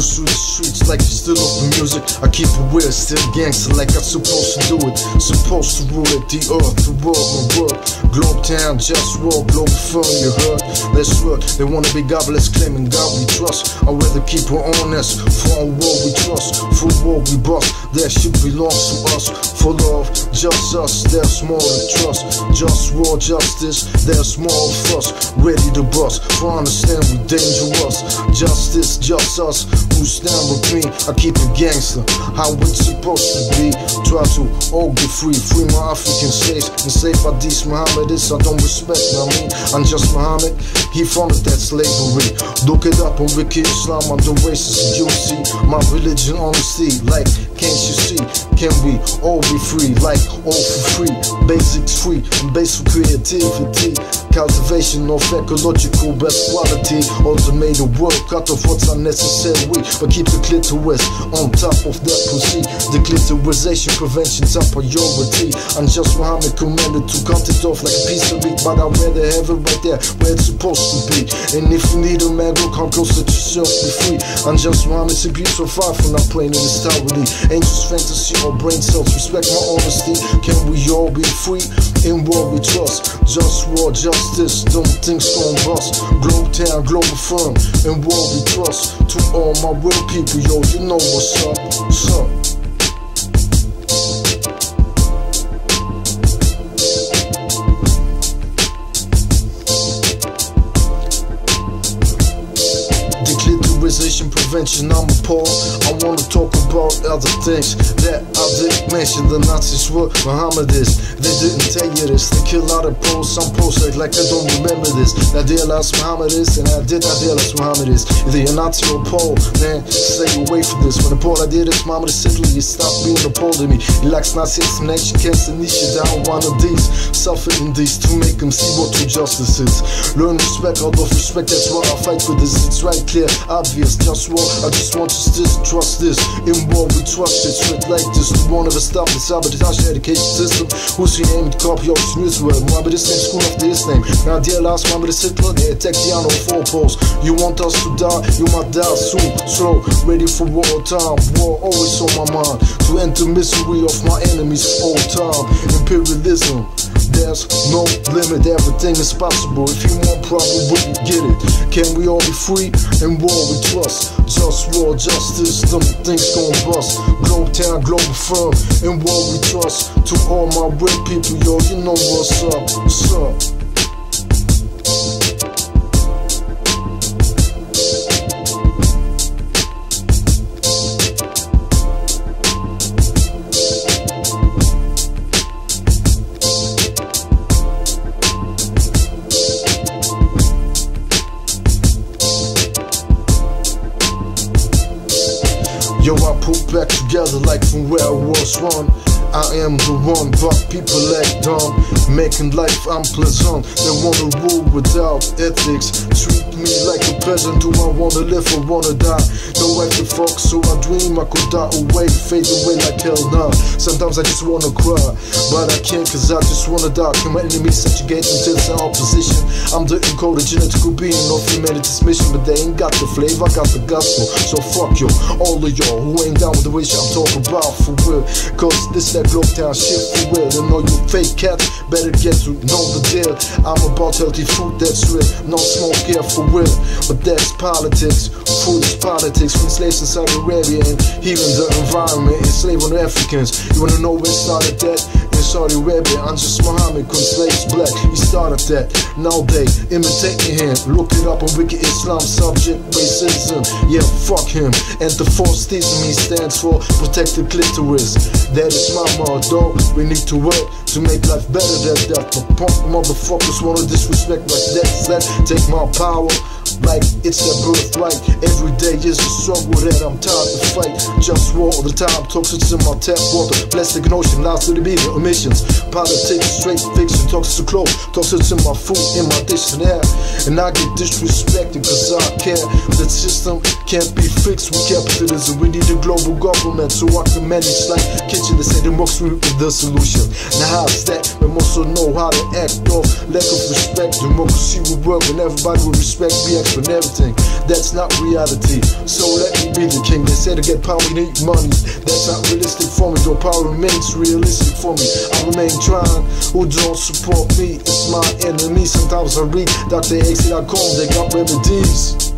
Through the streets like you still the music. I keep it weird, still gangster like I'm supposed to do it. Supposed to rule it, the earth, the world, my world. Globe town, just war, global firm, you heard. Let's work. They wanna be godless, claiming God we trust. I'd rather keep it honest. For a world we trust, for a world we bust. That shit belongs to us. For love, just us, there's more to trust. Just war, justice, there's more of us. Ready to bust, for understand we dangerous. Justice, just us, who stand with me. I keep it gangster, how it's supposed to be. Try to all get free, free my African slaves. And save say these Muhammadis, I don't respect, I mean, I'm just Muhammad. He founded that slavery. Look it up on Wiki Islam, I'm the racist. You see, my religion honesty, like, can't you see? Can we all be free, like, all for free? Basics free, basic creativity. Cultivation of ecological best quality. Automated world, cut off what's unnecessary. But keep the clitoris on top of that pussy. The clitorisation prevention top priority. I'm just Muhammad commanded to cut it off like a piece of meat. But I'd rather have it right there where it's supposed to be. And if you need a man, go come close, let yourself be free. I'm just Muhammad, it's a beautiful far from not playing in this towerly. Angels, fantasy, or brain cells. Respect my honesty. Can we all be free in what we trust? Just war, justice, don't things gon' bust. Globe town, global firm, and what we trust. To all my real people, yo, you know what's up. What's up? Prevention, I'm appalled. I wanna talk about other things that I didn't mention. The Nazis were Mohammedists. They didn't tell you this. They kill out of Poles. Some Poles act like I don't remember this. I realized Mohammedists, and I did not realize Mohammedists. Either you're Nazi or Pole, man, stay away from this. When the Pole I did is Mohammed Italy, you stop being a Pole to me. He likes Nazis, nation, cancer, niche down one of these. Suffering these to make them see what true justice is. Learn respect out of respect, that's why I fight for this. It's right clear, obvious, just war. I just want you to trust this. In war, we trust it straight like this. The one of us stop the sabotage education system. Who's your name? The Copy of news word. Muhammad is name, school after his name. Now, dear last Muhammad is Hitler, they attack the on four posts. You want us to die, you might die soon. Slow, ready for war time. War always on my mind. To end the misery of my enemies all time. Imperialism. There's no limit, everything is possible. If you want problem, we can get it. Can we all be free and war we trust? Just war, justice, them things gon' bust. Globe town, global firm, and war we trust. To all my real people, yo, you know what's up, what's up. Yo, I put back together like from where I was one. I am the one, but people act dumb, making life unpleasant. They wanna rule without ethics. Treat me like a peasant. Do I wanna live or wanna die? No way to fuck, so I dream I could die away, fade away like hell nah. Sometimes I just wanna cry, but I can't cause I just wanna die. Can my enemies subjugate it's in opposition? I'm the encoded genetical being of humanity's mission, but they ain't got the flavor, I got the gospel. So fuck you, all of y'all who ain't down with the wish I'm talking about for real. Cause this that globe town shit for real. And all you fake cats better get to know the deal. I'm about healthy food that's real, no smoke here for real. But that's politics, food is politics. From slaves in Saudi Arabia and healing the environment, enslaving Africans. You wanna know where started that? In Saudi Arabia, I'm just Muhammad, slaves black. He started that. Now they imitating him. Look it up on Wiki Islam subject racism. Yeah, fuck him. And the force me stands for protect the clitoris. That is my motto. We need to work to make life better than that. But punk motherfuckers wanna disrespect that. That take my power like it's their birthright. Every day is a struggle that I'm tired to fight. Just war all the time, toxins in my tap water. Plastic and ocean, lies to the media, emissions. Politics, straight fiction, toxic clothes, toxins in my food, in my dish and air. And I get disrespected cause I care. The system can't be fixed with capitalism. We need a global government so I can manage like kitchen. They say the democracy is the solution. Now how's that? We also know how to act off lack of respect. Democracy will work when everybody will respect, be life and everything. That's not reality. So let me be the king. They say to get power, you need money. That's not realistic for me, though power remains realistic for me. I remain trying. Who don't support me? It's my enemy. Sometimes I read Dr. X.com, they got remedies.